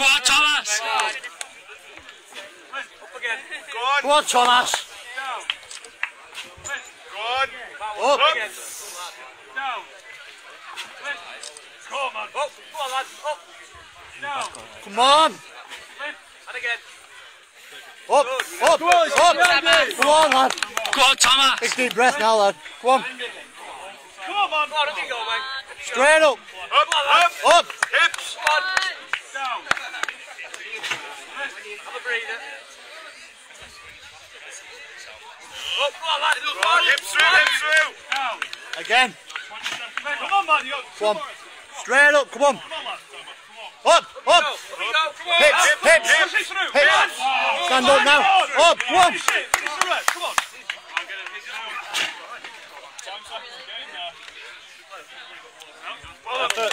Go on, Thomas. Up again. Go on. Go on, Thomas. Down. Go on. Up. Up again. Down. Come on. Up. Go on, lads. Up. Down. Come on. And again. Up. Up. Up. Come on, lad. Go on, Thomas. Big deep breath now, lad. Come on. Come on. Come on, up you go, mate. Straight up. Up. Up. Up. Hips. Come on. Down. Have a breather. Up, come on, lads. Go on. Hips through. Hips through. Down. Again. Come on, man. Come on. Straight up. Come on. Up. Up. Up. Come on. Hips. Hips. Hips Stand up now. Up. Come on. Finish it. Finish the rest. Come on.